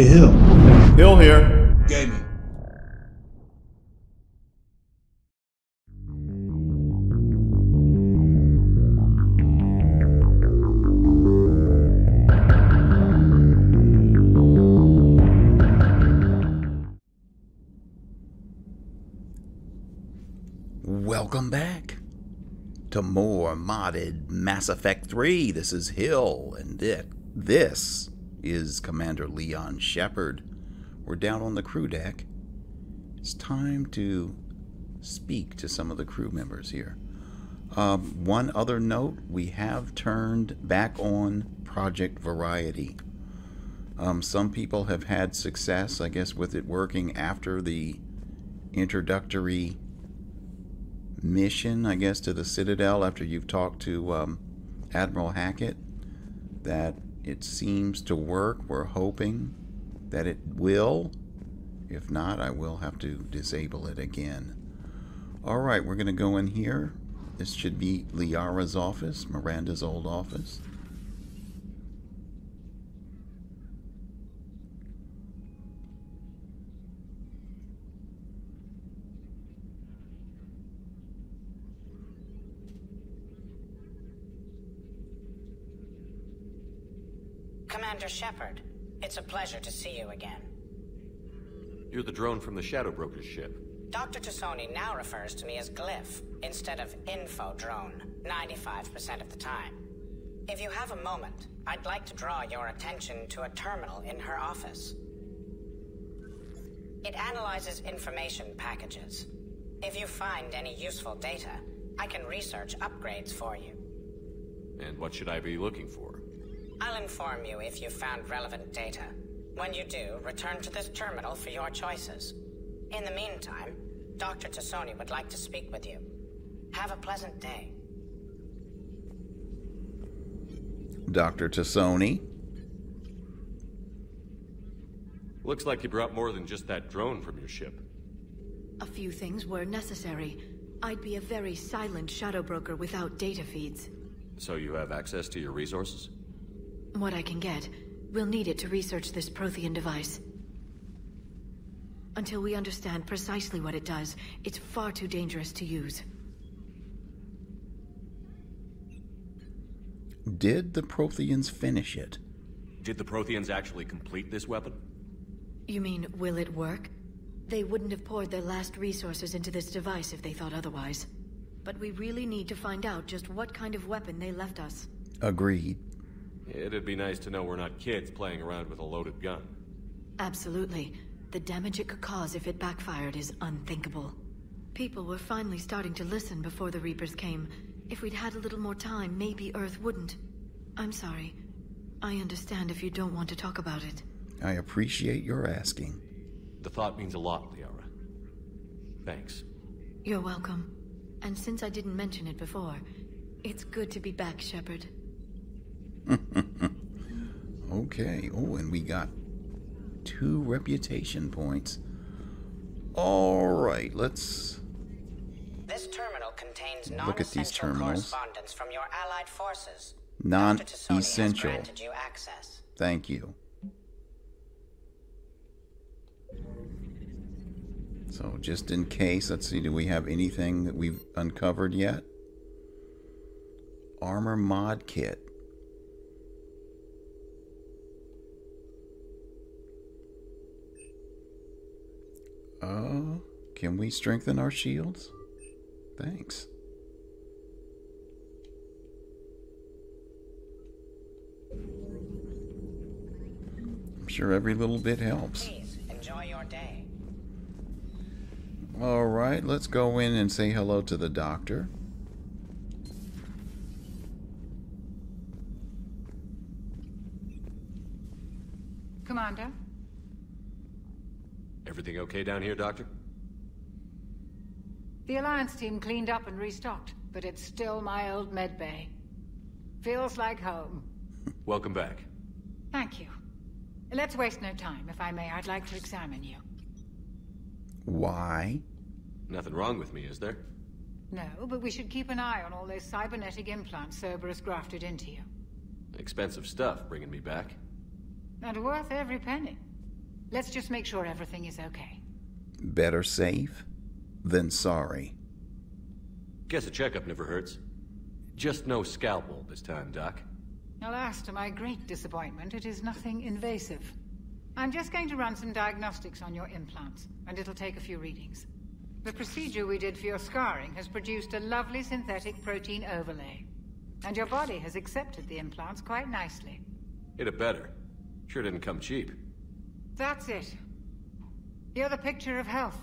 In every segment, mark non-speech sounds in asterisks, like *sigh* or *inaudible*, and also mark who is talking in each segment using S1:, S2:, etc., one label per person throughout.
S1: Hey, Hill.
S2: Hill here.
S3: Gaming.
S4: Welcome back to more modded Mass Effect 3. This is Hill, and thi- this is Commander Leon Shepard. We're down on the crew deck. It's time to speak to some of the crew members here. Um, one other note we have turned back on Project Variety. Um, some people have had success, I guess, with it working after the introductory mission, I guess, to the Citadel after you've talked to um, Admiral Hackett. That it seems to work. We're hoping that it will. If not, I will have to disable it again. All right, we're going to go in here. This should be Liara's office, Miranda's old office.
S5: Commander Shepard, it's a pleasure to see you again.
S2: You're the drone from the Shadow Broker's ship.
S5: Dr. T'Soni now refers to me as Glyph instead of Info Drone, 95% of the time. If you have a moment, I'd like to draw your attention to a terminal in her office. It analyzes information packages. If you find any useful data, I can research upgrades for you.
S2: And what should I be looking for?
S5: I'll inform you if you've found relevant data. When you do, return to this terminal for your choices. In the meantime, Dr. T'Soni would like to speak with you. Have a pleasant day.
S4: Dr. T'Soni.
S2: Looks like you brought more than just that drone from your ship.
S6: A few things were necessary. I'd be a very silent shadow broker without data feeds.
S2: So you have access to your resources?
S6: What I can get, we'll need it to research this Prothean device. Until we understand precisely what it does, it's far too dangerous to use.
S4: Did the Protheans finish it?
S2: Did the Protheans actually complete this weapon?
S6: You mean, will it work? They wouldn't have poured their last resources into this device if they thought otherwise. But we really need to find out just what kind of weapon they left us.
S4: Agreed.
S2: It'd be nice to know we're not kids playing around with a loaded gun.
S6: Absolutely. The damage it could cause if it backfired is unthinkable. People were finally starting to listen before the Reapers came. If we'd had a little more time, maybe Earth wouldn't. I'm sorry. I understand if you don't want to talk about it.
S4: I appreciate your asking.
S2: The thought means a lot, Liara. Thanks.
S6: You're welcome. And since I didn't mention it before, it's good to be back, Shepard. *laughs*
S4: Okay. Oh, and we got two reputation points. All right, let's.
S5: This terminal contains
S4: Look at these
S5: non-essential
S4: terminals.
S5: correspondence from your allied forces.
S4: Non
S5: Dr. T'Soni has
S4: essential.
S5: granted you access.
S4: Thank you. So, just in case, let's see, do we have anything that we've uncovered yet? Armor mod kit. Uh, can we strengthen our shields? Thanks. I'm sure every little bit helps.
S5: Please, enjoy your day.
S4: All right, let's go in and say hello to the doctor.
S7: Commander?
S2: Everything okay down here, Doctor?
S7: The Alliance team cleaned up and restocked, but it's still my old med bay. Feels like home. *laughs*
S2: Welcome back.
S7: Thank you. Let's waste no time. If I may, I'd like to examine you.
S4: Why?
S2: Nothing wrong with me, is there?
S7: No, but we should keep an eye on all those cybernetic implants Cerberus grafted into you.
S2: Expensive stuff bringing me back.
S7: And worth every penny. Let's just make sure everything is okay.
S4: Better safe than sorry.
S2: Guess a checkup never hurts. Just no scalpel this time, Doc.
S7: Alas, to my great disappointment, it is nothing invasive. I'm just going to run some diagnostics on your implants, and it'll take a few readings. The procedure we did for your scarring has produced a lovely synthetic protein overlay. And your body has accepted the implants quite nicely.
S2: Hit it better. Sure didn't come cheap.
S7: That's it. You're the picture of health.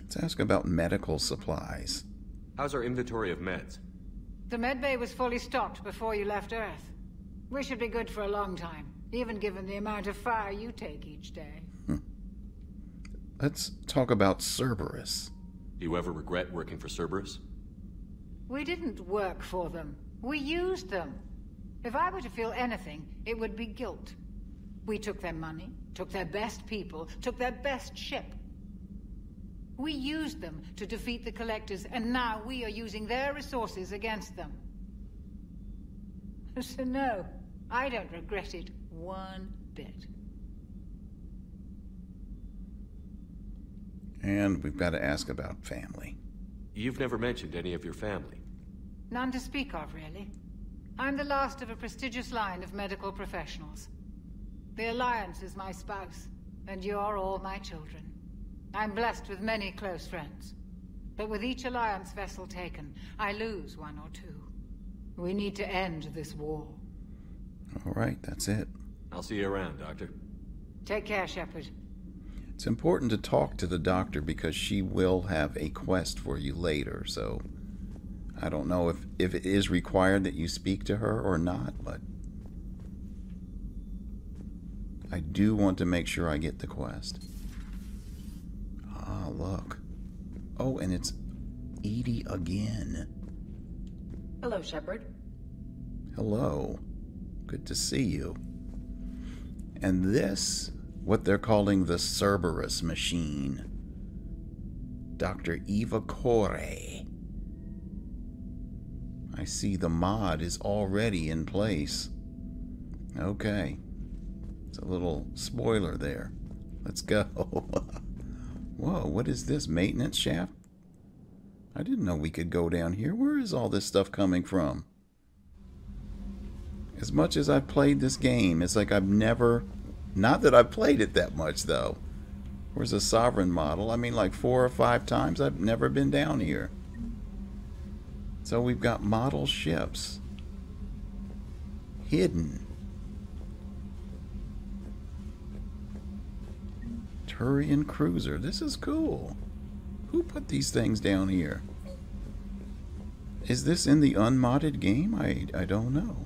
S4: Let's ask about medical supplies.
S2: How's our inventory of meds?
S7: The med bay was fully stocked before you left Earth. We should be good for a long time, even given the amount of fire you take each day. Hmm.
S4: Let's talk about Cerberus.
S2: Do you ever regret working for Cerberus?
S7: We didn't work for them. We used them. If I were to feel anything, it would be guilt. We took their money, took their best people, took their best ship. We used them to defeat the Collectors, and now we are using their resources against them. *laughs* So no, I don't regret it one bit.
S4: And we've got to ask about family.
S2: You've never mentioned any of your family.
S7: None to speak of, really. I'm the last of a prestigious line of medical professionals. The Alliance is my spouse, and you're all my children. I'm blessed with many close friends. But with each Alliance vessel taken, I lose one or two. We need to end this war.
S4: All right, that's it.
S2: I'll see you around, Doctor.
S7: Take care, Shepard.
S4: It's important to talk to the doctor because she will have a quest for you later, so I don't know if, if it is required that you speak to her or not, but I do want to make sure I get the quest. Ah, look. Oh, and it's EDI again.
S1: Hello, Shepard.
S4: Hello. Good to see you. And this, what they're calling the Cerberus machine. Dr. Eva Core. I see the mod is already in place. Okay. It's a little spoiler there. Let's go. *laughs* Whoa, what is this? Maintenance shaft? I didn't know we could go down here. Where is all this stuff coming from? As much as I've played this game, it's like I've never. Not that I've played it that much, though. Where's a sovereign model? I mean, like four or five times. I've never been down here. So we've got model ships hidden. Turian cruiser. This is cool. Who put these things down here? Is this in the unmodded game? I, I don't know.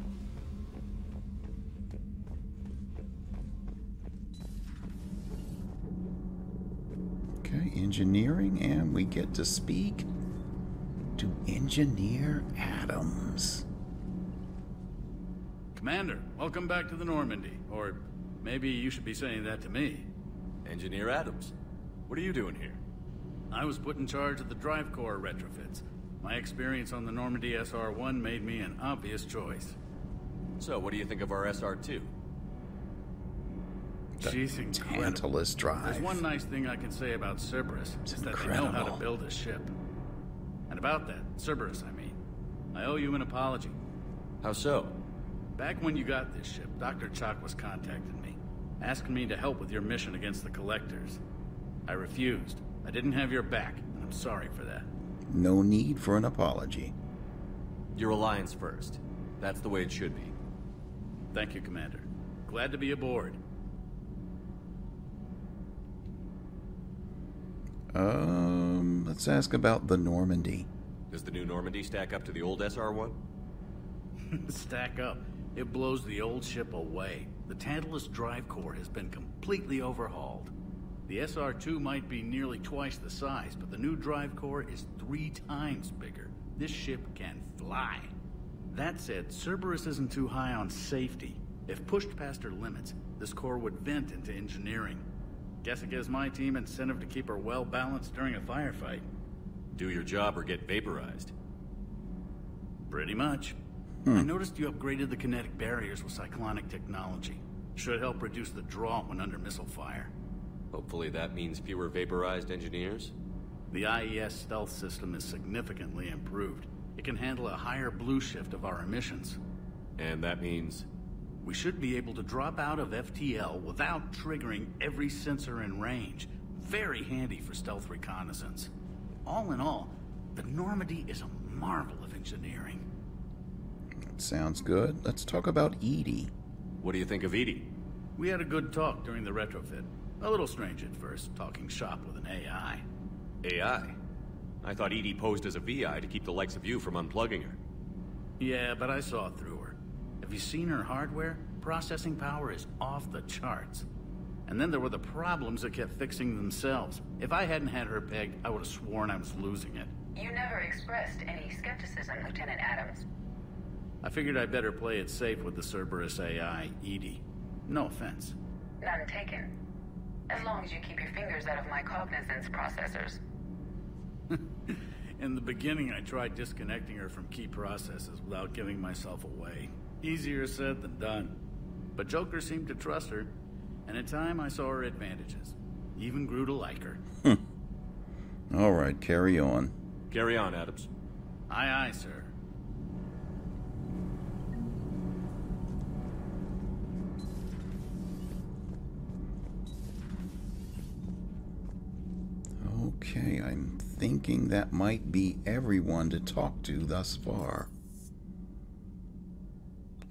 S4: Okay, engineering, and we get to speak to Engineer Adams.
S3: Commander, welcome back to the Normandy. Or maybe you should be saying that to me.
S2: Engineer Adams. What are you doing here?
S3: I was put in charge of the drive core retrofits. My experience on the Normandy SR-1 made me an obvious choice.
S2: So, what do you think of our SR-2?
S3: She's incredible.
S4: Tantalus drive.
S3: There's one nice thing I can say about Cerberus,
S4: It's
S3: is that they know how to build a ship. And about that, Cerberus, I mean, I owe you an apology.
S2: How so?
S3: Back when you got this ship, Dr. Chakwas was contacting me, asking me to help with your mission against the Collectors. I refused. I didn't have your back, and I'm sorry for that.
S4: No need for an apology.
S2: Your alliance first. That's the way it should be.
S3: Thank you, Commander. Glad to be aboard.
S4: Um, let's ask about the Normandy.
S2: Does the new Normandy stack up to the old SR-1? *laughs*
S3: Stack up. It blows the old ship away. The Tantalus drive core has been completely overhauled. The SR-2 might be nearly twice the size, but the new drive core is three times bigger. This ship can fly. That said, Cerberus isn't too high on safety. If pushed past her limits, this core would vent into engineering. Guess it gives my team incentive to keep her well balanced during a firefight.
S2: Do your job or get vaporized.
S3: Pretty much. Hmm. I noticed you upgraded the kinetic barriers with cyclonic technology. Should help reduce the draw when under missile fire.
S2: Hopefully that means fewer vaporized engineers.
S3: The IES stealth system is significantly improved. It can handle a higher blue shift of our emissions.
S2: And that means...
S3: We should be able to drop out of FTL without triggering every sensor in range. Very handy for stealth reconnaissance. All in all, the Normandy is a marvel of engineering.
S4: Sounds good. Let's talk about EDI.
S2: What do you think of EDI?
S3: We had a good talk during the retrofit. A little strange at first, talking shop with an AI.
S2: AI? I thought EDI posed as a VI to keep the likes of you from unplugging her.
S3: Yeah, but I saw through her. Have you seen her hardware? Processing power is off the charts. And then there were the problems that kept fixing themselves. If I hadn't had her pegged, I would have sworn I was losing it.
S8: You never expressed any skepticism, Lieutenant Adams.
S3: I figured I'd better play it safe with the Cerberus AI, EDI. No offense.
S8: None taken. As long as you keep your fingers out of my cognizance processors. *laughs*
S3: In the beginning, I tried disconnecting her from key processes without giving myself away. Easier said than done. But Joker seemed to trust her, and in time I saw her advantages. Even grew to like her. Hmm.
S4: All right, carry on.
S2: Carry on, Adams.
S3: Aye, aye, sir.
S4: Okay, I'm thinking that might be everyone to talk to thus far.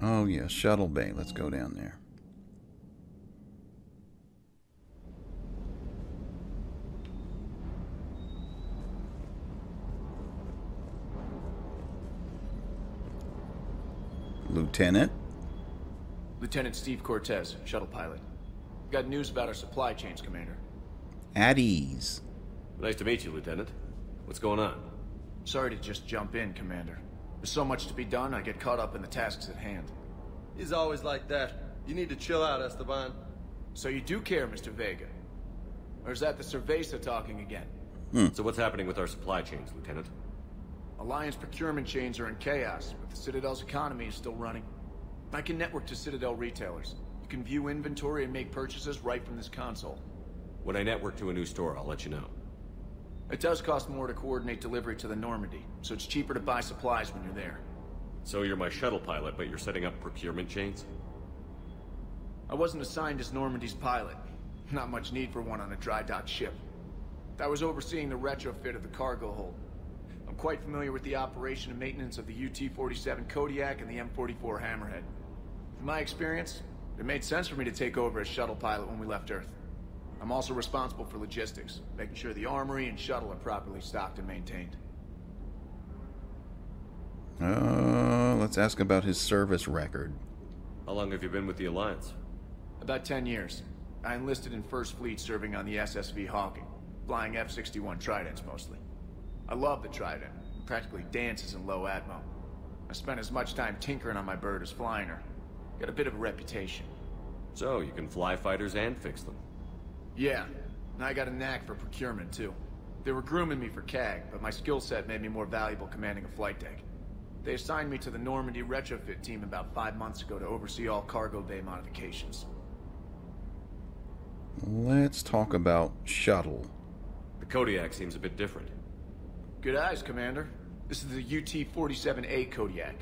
S4: Oh, yeah, Shuttle Bay. Let's go down there. Lieutenant?
S9: Lieutenant Steve Cortez, shuttle pilot. Got news about our supply chains, Commander.
S4: At ease.
S2: Nice to meet you, Lieutenant. What's going on?
S9: Sorry to just jump in, Commander. There's so much to be done, I get caught up in the tasks at hand.
S10: He's always like that. You need to chill out, Esteban.
S9: So you do care, Mr. Vega? Or is that the Cerveza talking again? Hmm.
S2: So what's happening with our supply chains, Lieutenant?
S9: Alliance procurement chains are in chaos, but the Citadel's economy is still running. I can network to Citadel retailers. You can view inventory and make purchases right from this console.
S2: When I network to a new store, I'll let you know.
S9: It does cost more to coordinate delivery to the Normandy, so it's cheaper to buy supplies when you're there.
S2: So you're my shuttle pilot, but you're setting up procurement chains?
S9: I wasn't assigned as Normandy's pilot. Not much need for one on a dry dock ship. I was overseeing the retrofit of the cargo hold. I'm quite familiar with the operation and maintenance of the UT-47 Kodiak and the M44 Hammerhead. From my experience, it made sense for me to take over as shuttle pilot when we left Earth. I'm also responsible for logistics, making sure the armory and shuttle are properly stocked and maintained.
S4: Uh, let's ask about his service record.
S2: How long have you been with the Alliance?
S9: About 10 years. I enlisted in First Fleet serving on the SSV Hawking, flying F-61 Tridents mostly. I love the Trident. It practically dances in low atmo. I spent as much time tinkering on my bird as flying her. Got a bit of a reputation.
S2: So, you can fly fighters and fix them.
S9: Yeah, and I got a knack for procurement too. They were grooming me for CAG, but my skill set made me more valuable commanding a flight deck. They assigned me to the Normandy retrofit team about five months ago to oversee all cargo bay modifications.
S4: Let's talk about shuttle.
S2: The Kodiak seems a bit different.
S9: Good eyes, Commander. This is the UT-47A Kodiak.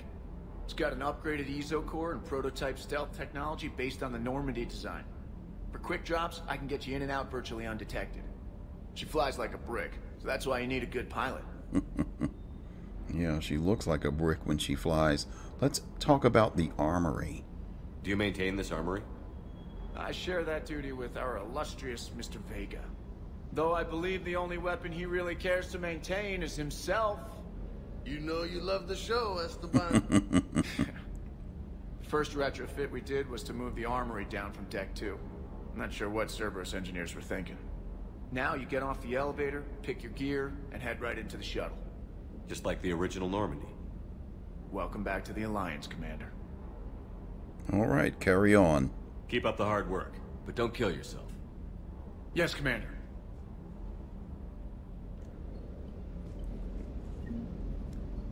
S9: It's got an upgraded eezo core and prototype stealth technology based on the Normandy design. For quick drops, I can get you in and out virtually undetected. She flies like a brick, so that's why you need a good pilot. *laughs*
S4: Yeah, she looks like a brick when she flies. Let's talk about the armory.
S2: Do you maintain this armory?
S9: I share that duty with our illustrious Mr. Vega. Though I believe the only weapon he really cares to maintain is himself.
S10: You know you love the show, Esteban. *laughs* *laughs*
S9: First retrofit we did was to move the armory down from Deck 2. I'm not sure what Cerberus engineers were thinking. Now you get off the elevator, pick your gear, and head right into the shuttle.
S2: Just like the original Normandy.
S9: Welcome back to the Alliance, Commander.
S4: All right, carry on.
S2: Keep up the hard work, but don't kill yourself.
S9: Yes, Commander.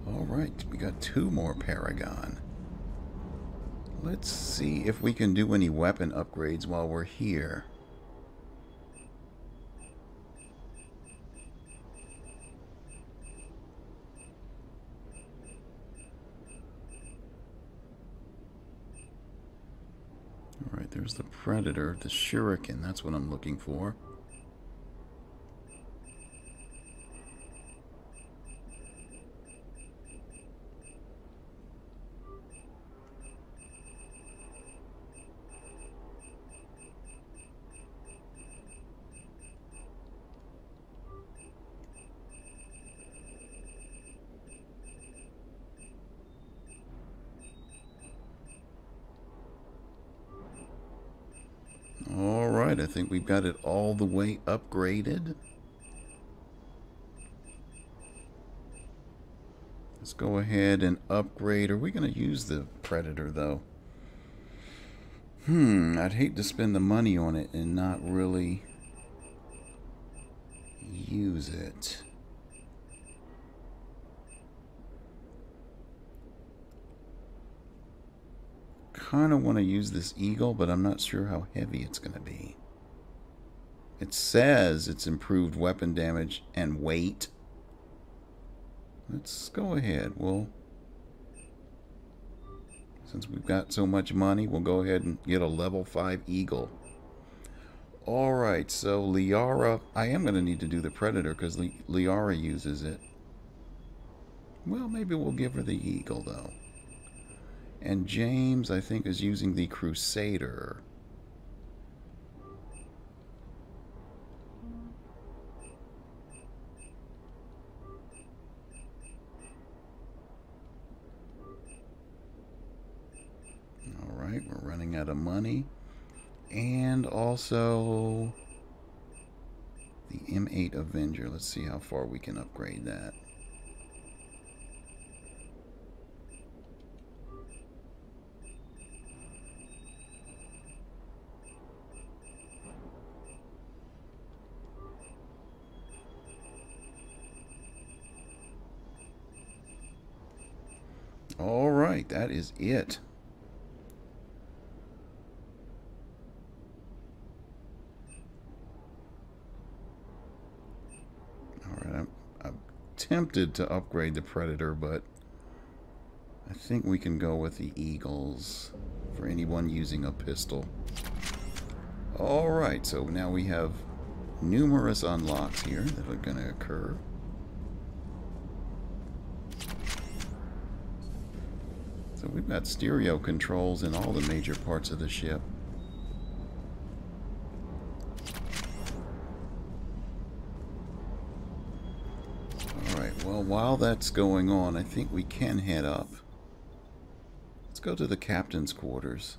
S4: All right, we got two more Paragon. Let's see if we can do any weapon upgrades while we're here. Alright, there's the Predator, the Shuriken, that's what I'm looking for. Alright, I think we've got it all the way upgraded. Let's go ahead and upgrade. Are we going to use the Predator, though? Hmm, I'd hate to spend the money on it and not really use it. kind of want to use this eagle, but I'm not sure how heavy it's going to be. It says it's improved weapon damage and weight. Let's go ahead. We'll, since we've got so much money, we'll go ahead and get a level 5 eagle. Alright, so Liara, I am going to need to do the Predator because Liara uses it. Well, maybe we'll give her the eagle, though. And James, I think, is using the Crusader. Alright, we're running out of money. And also the M8 Avenger. Let's see how far we can upgrade that. All right, that is it. All right, I'm, I'm tempted to upgrade the Predator, but I think we can go with the Eagles for anyone using a pistol. All right, so now we have numerous unlocks here that are going to occur. So we've got stereo controls in all the major parts of the ship. Alright, well while that's going on, I think we can head up. Let's go to the captain's quarters.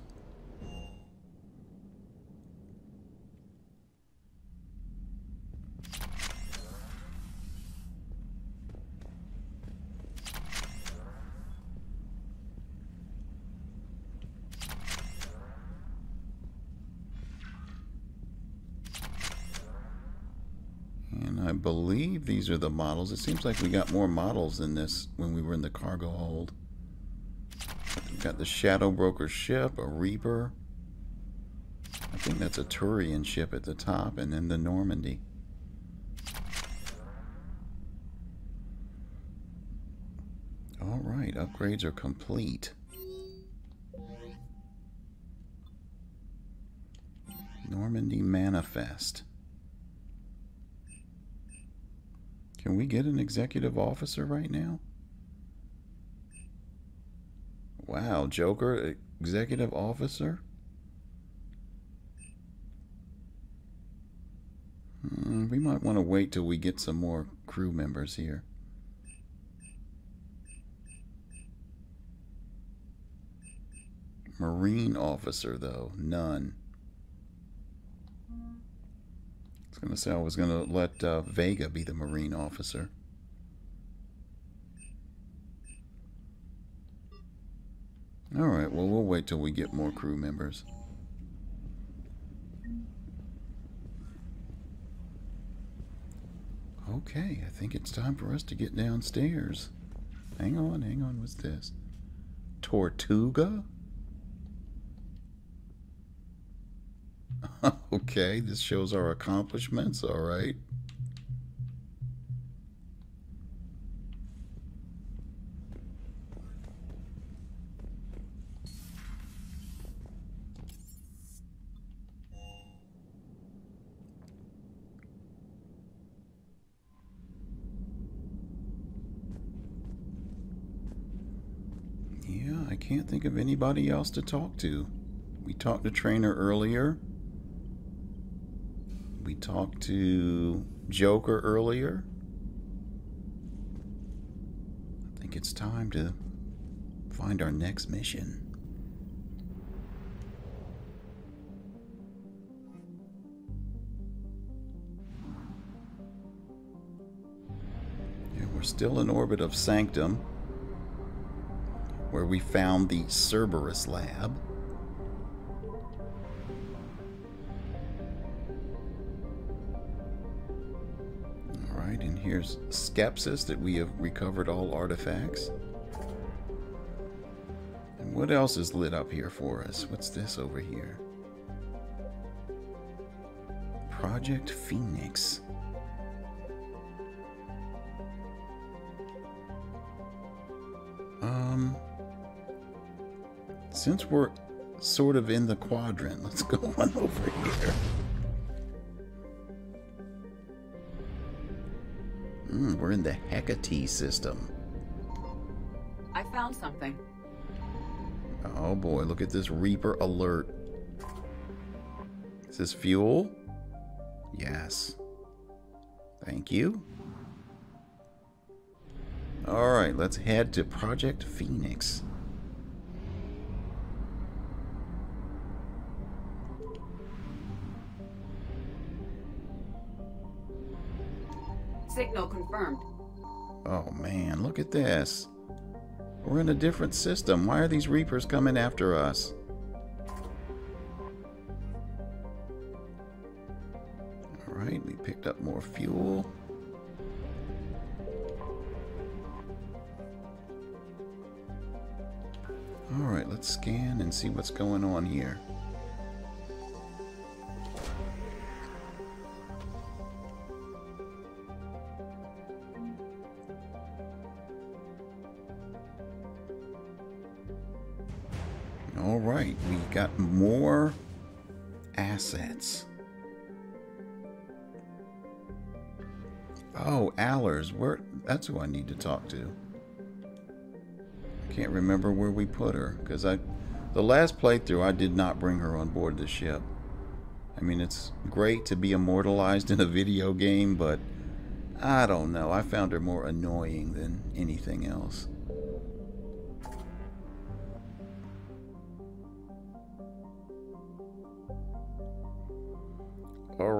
S4: believe these are the models. It seems like we got more models than this when we were in the cargo hold. We've got the Shadow Broker ship, a Reaper. I think that's a Turian ship at the top, and then the Normandy. Alright, upgrades are complete. Normandy Manifest. Can we get an executive officer right now? Wow, Joker, executive officer? Hmm, we might want to wait till we get some more crew members here. Marine officer, though, none. Was going to say I was going to let uh, Vega be the Marine officer. Alright, well, we'll wait till we get more crew members. Okay, I think it's time for us to get downstairs. Hang on, hang on, what's this? Tortuga? Okay, this shows our accomplishments. All right. Yeah, I can't think of anybody else to talk to. We talked to Traynor earlier. We talked to Joker earlier. I think it's time to find our next mission. We're still in orbit of Sanctum, where we found the Cerberus lab. And here's Skepsis that we have recovered all artifacts. And what else is lit up here for us? What's this over here? Project Phoenix. Um, since we're sort of in the quadrant, let's go *laughs* on over here. Mm, we're in the Hecate system.
S1: I found something.
S4: Oh boy, look at this Reaper alert. Is this fuel? Yes. Thank you. Alright, let's head to Project Phoenix.
S1: Signal confirmed.
S4: Oh man, look at this. We're in a different system. Why are these Reapers coming after us? Alright, we picked up more fuel. Alright, let's scan and see what's going on here. Got more assets. Oh, Allers, where? That's who I need to talk to. Can't remember where we put her because I, the last playthrough, I did not bring her on board the ship. I mean, it's great to be immortalized in a video game, but I don't know. I found her more annoying than anything else.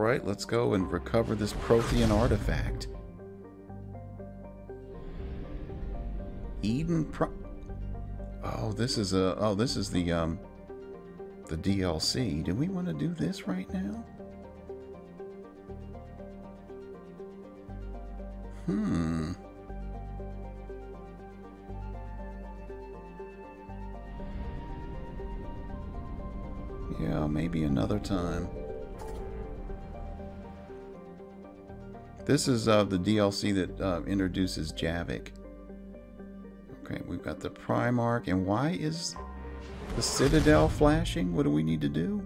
S4: Right, let's go and recover this Prothean artifact. Eden Pro Oh, this is a oh, this is the um the DLC. Do we want to do this right now? Hmm. Yeah, maybe another time. This is uh, the DLC that uh, introduces Javik. Okay, we've got the Primarch. And why is the Citadel flashing? What do we need to do?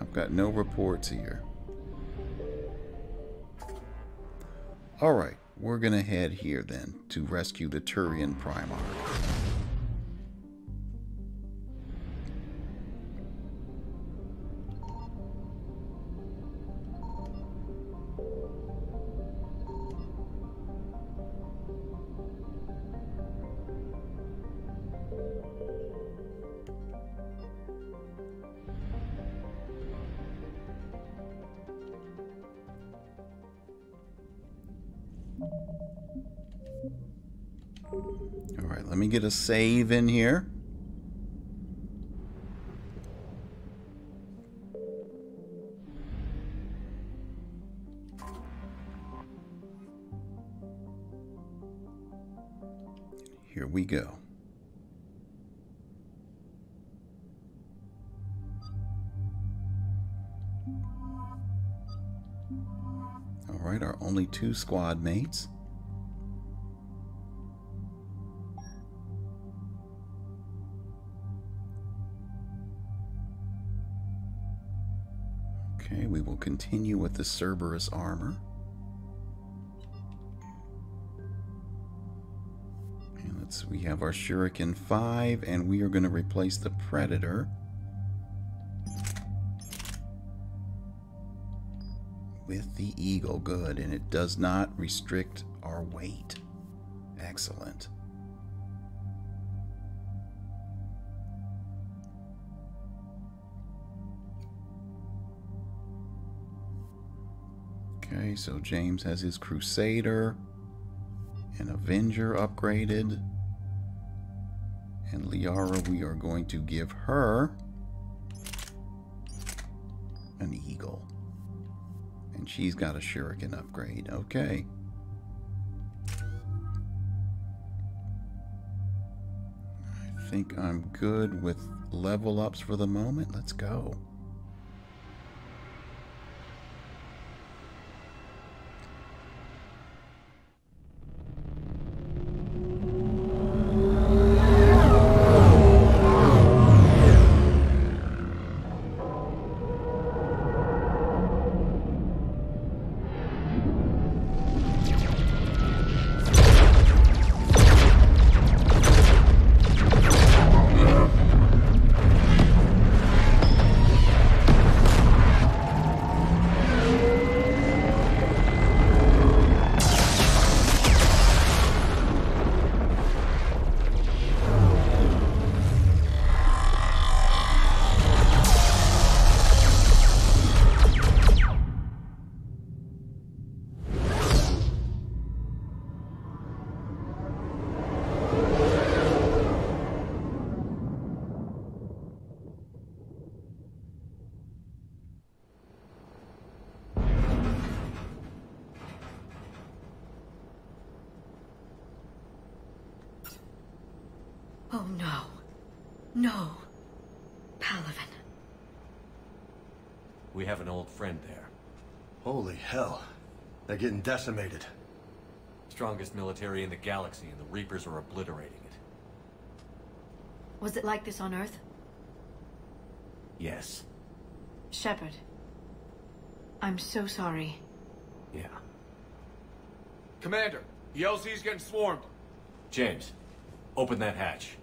S4: I've got no reports here. Alright, we're going to head here then to rescue the Turian Primarch. get a save in here. Here we go. All right, our only two squad mates. Continue with the Cerberus armor. And let's we have our Shuriken 5 and we are going to replace the Predator with the Eagle. Good, and it does not restrict our weight. Excellent. Okay, so James has his Crusader and Avenger upgraded. And Liara, we are going to give her an Eagle. And she's got a Shuriken upgrade. Okay. I think I'm good with level ups for the moment. Let's go.
S2: Friend there.
S10: Holy hell. They're getting decimated.
S2: Strongest military in the galaxy, and the Reapers are obliterating it.
S6: Was it like this on Earth?
S2: Yes.
S6: Shepard. I'm so sorry.
S2: Yeah.
S9: Commander, the LZ's getting swarmed.
S2: James, open that hatch.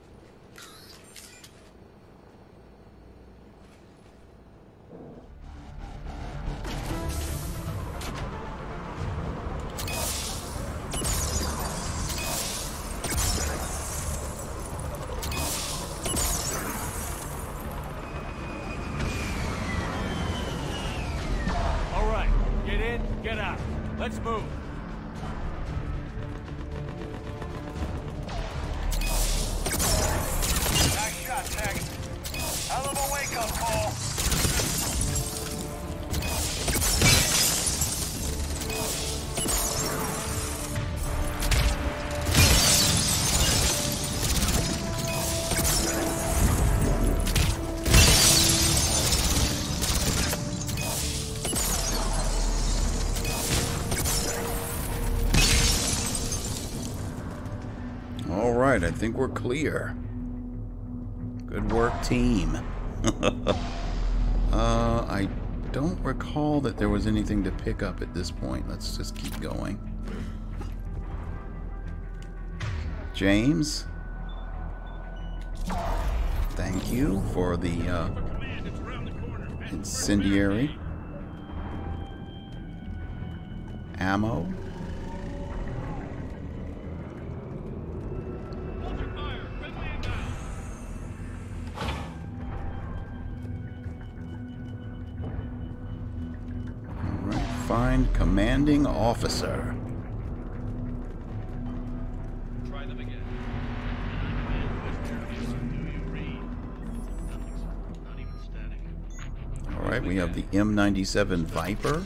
S4: Think we're clear. Good work, team. *laughs* uh, I don't recall that there was anything to pick up at this point. Let's just keep going. James? Thank you for the uh, incendiary ammo. Right, find commanding officer.
S11: Try them again.
S4: All right, we have the M97 Viper.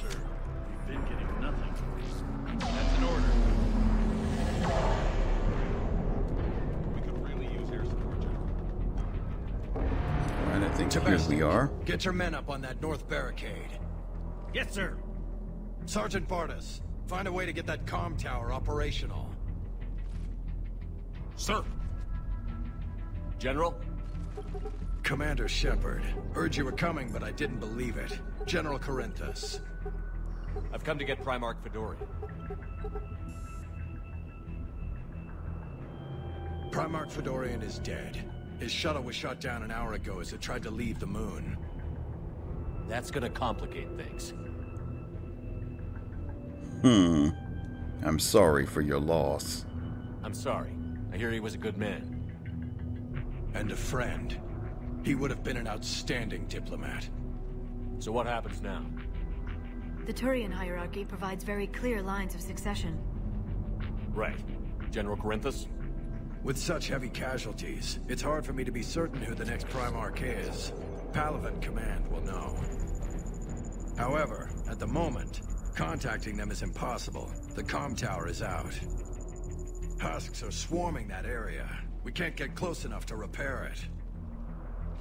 S11: That's an order. We could really use air support, General.
S4: All right, I think here we are.
S12: Get your men up on that north barricade. Yes, sir. Sergeant Bartas, find a way to get that comm tower operational.
S13: Sir.
S2: General?
S12: Commander Shepard. Heard you were coming, but I didn't believe it. General Corinthus.
S2: I've come to get Primarch Fedorian.
S12: Primarch Fedorian is dead. His shuttle was shot down an hour ago as it tried to leave the moon.
S2: That's gonna complicate things.
S4: Hmm. I'm sorry for your loss.
S2: I'm sorry. I hear he was a good man.
S12: And a friend. He would have been an outstanding diplomat.
S2: So what happens now?
S6: The Turian hierarchy provides very clear lines of succession.
S2: Right. General Corinthus?
S12: With such heavy casualties, it's hard for me to be certain who the next Primarch is. Palaven Command will know. However, at the moment, contacting them is impossible. The comm tower is out. Husks are swarming that area. We can't get close enough to repair it.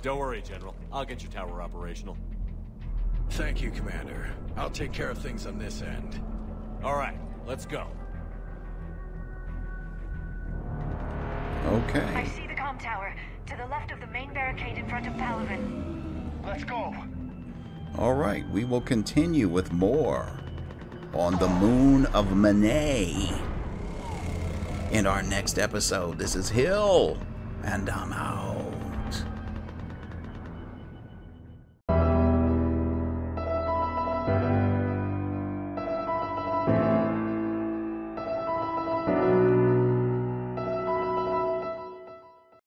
S2: Don't worry, General. I'll get your tower operational.
S12: Thank you, Commander. I'll take care of things on this end.
S2: All right, let's go.
S4: Okay.
S14: I see the comm tower, to the left of the main barricade in front of Palaven.
S11: Let's go.
S4: All right, we will continue with more on the moon of Menae. in our next episode. This is Hill, and I'm out.